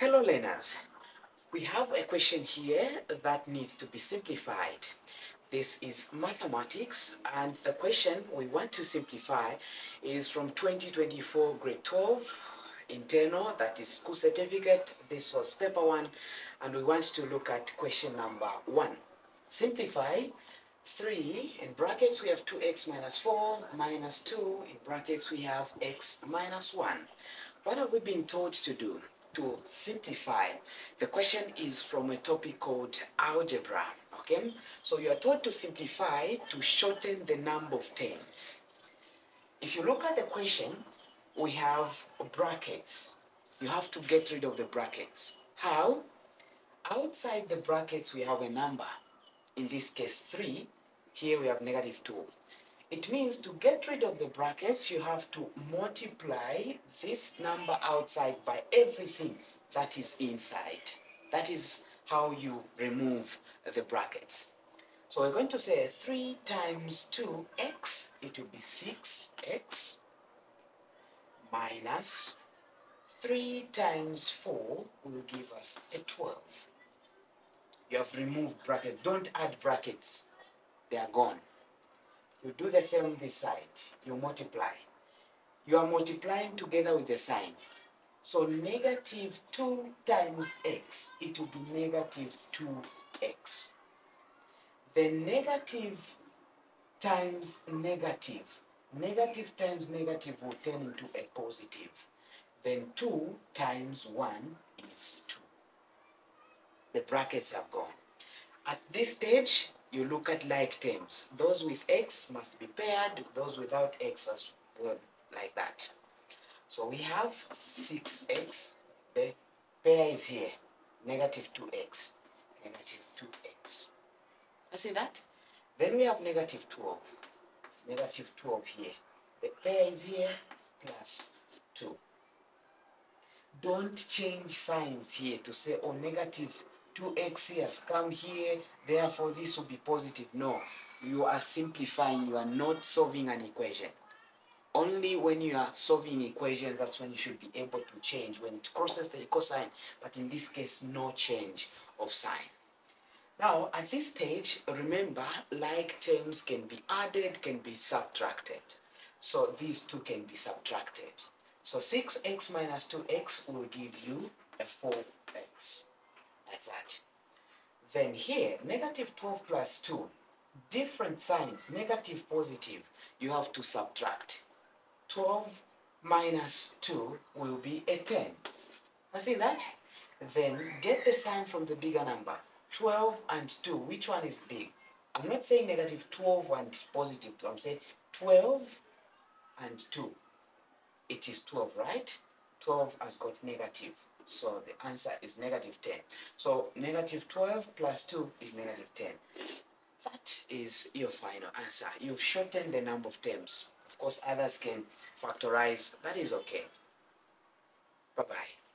Hello learners, we have a question here that needs to be simplified. This is mathematics and the question we want to simplify is from 2024 grade 12 internal that is school certificate. This was paper 1 and we want to look at question number 1. Simplify 3 in brackets we have 2x minus 4 minus 2 in brackets we have x minus 1. What have we been told to do? To simplify, the question is from a topic called algebra, okay? So you are told to simplify to shorten the number of terms. If you look at the question, we have brackets. You have to get rid of the brackets. How? Outside the brackets we have a number, in this case 3, here we have negative 2. It means to get rid of the brackets, you have to multiply this number outside by everything that is inside. That is how you remove the brackets. So we're going to say 3 times 2x, it will be 6x minus 3 times 4 will give us a 12. You have removed brackets. Don't add brackets. They are gone. You do the same this side. You multiply. You are multiplying together with the sign. So negative 2 times x, it will be negative 2x. The negative times negative, negative times negative will turn into a positive. Then 2 times 1 is 2. The brackets have gone. At this stage, you look at like terms. Those with x must be paired, those without x as well, like that. So we have 6x, the pair is here, negative 2x, negative 2x. I see that? Then we have negative 12, negative 12 here. The pair is here, plus 2. Don't change signs here to say, oh, negative 2x has come here, therefore this will be positive. No, you are simplifying, you are not solving an equation. Only when you are solving equations, that's when you should be able to change, when it crosses the cosine, but in this case, no change of sign. Now, at this stage, remember, like terms can be added, can be subtracted. So these two can be subtracted. So 6x minus 2x will give you a 4x like that. Then here, negative 12 plus 2, different signs, negative, positive, you have to subtract. 12 minus 2 will be a 10. I see that? Then get the sign from the bigger number. 12 and 2, which one is big? I'm not saying negative 12 and positive 2, I'm saying 12 and 2. It is 12, right? 12 has got negative. So the answer is negative 10. So negative 12 plus 2 is negative 10. That is your final answer. You've shortened the number of terms. Of course, others can factorize. That is okay. Bye-bye.